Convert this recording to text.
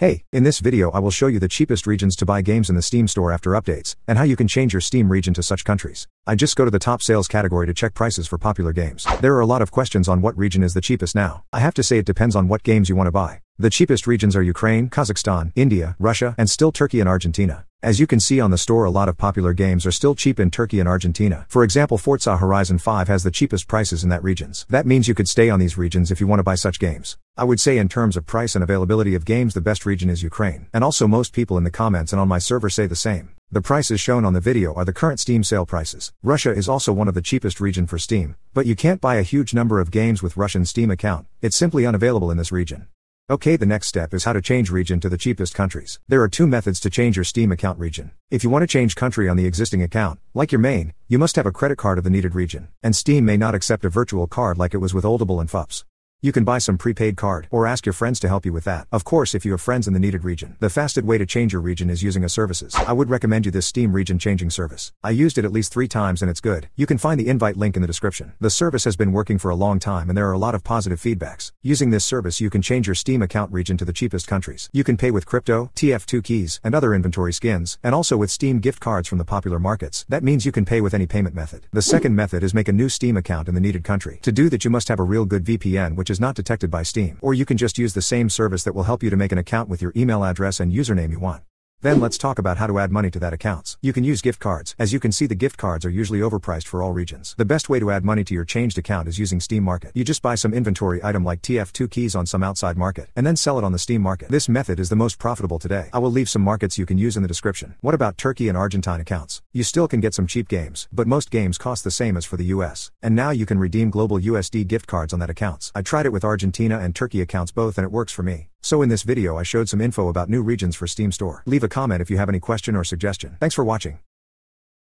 Hey, in this video I will show you the cheapest regions to buy games in the Steam store after updates, and how you can change your Steam region to such countries. I just go to the top sales category to check prices for popular games. There are a lot of questions on what region is the cheapest now. I have to say it depends on what games you want to buy. The cheapest regions are Ukraine, Kazakhstan, India, Russia, and still Turkey and Argentina. As you can see on the store a lot of popular games are still cheap in Turkey and Argentina. For example Forza Horizon 5 has the cheapest prices in that regions. That means you could stay on these regions if you want to buy such games. I would say in terms of price and availability of games the best region is Ukraine. And also most people in the comments and on my server say the same. The prices shown on the video are the current Steam sale prices. Russia is also one of the cheapest region for Steam, but you can't buy a huge number of games with Russian Steam account. It's simply unavailable in this region. Okay, the next step is how to change region to the cheapest countries. There are two methods to change your Steam account region. If you want to change country on the existing account, like your main, you must have a credit card of the needed region. And Steam may not accept a virtual card like it was with Oldable and FUPS. You can buy some prepaid card or ask your friends to help you with that. Of course, if you have friends in the needed region. The fastest way to change your region is using a services. I would recommend you this Steam region changing service. I used it at least 3 times and it's good. You can find the invite link in the description. The service has been working for a long time and there are a lot of positive feedbacks. Using this service you can change your Steam account region to the cheapest countries. You can pay with crypto, TF2 keys, and other inventory skins, and also with Steam gift cards from the popular markets. That means you can pay with any payment method. The second method is make a new Steam account in the needed country. To do that you must have a real good VPN which is not detected by Steam. Or you can just use the same service that will help you to make an account with your email address and username you want. Then let's talk about how to add money to that accounts. You can use gift cards. As you can see the gift cards are usually overpriced for all regions. The best way to add money to your changed account is using Steam Market. You just buy some inventory item like TF2 keys on some outside market, and then sell it on the Steam Market. This method is the most profitable today. I will leave some markets you can use in the description. What about Turkey and Argentine accounts? You still can get some cheap games, but most games cost the same as for the US. And now you can redeem global USD gift cards on that accounts. I tried it with Argentina and Turkey accounts both and it works for me. So in this video I showed some info about new regions for Steam Store. Leave a comment if you have any question or suggestion. Thanks for watching.